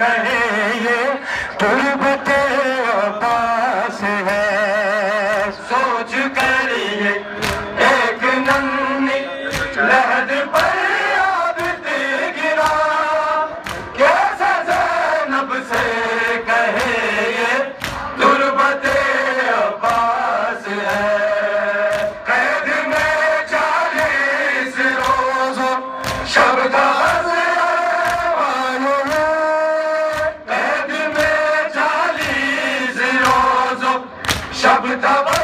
कहे ये तुरबत Abu Dhabi.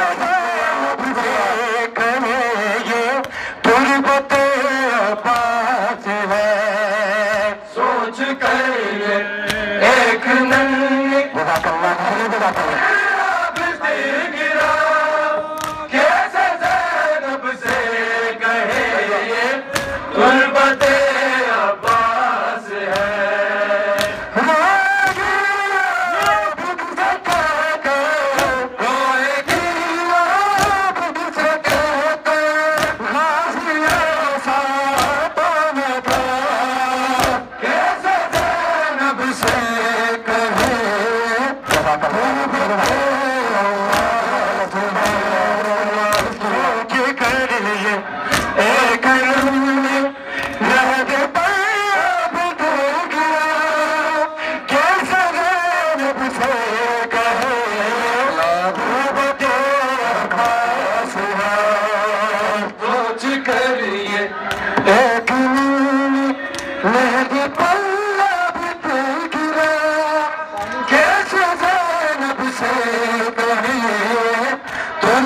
कहे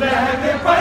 लहंगे पर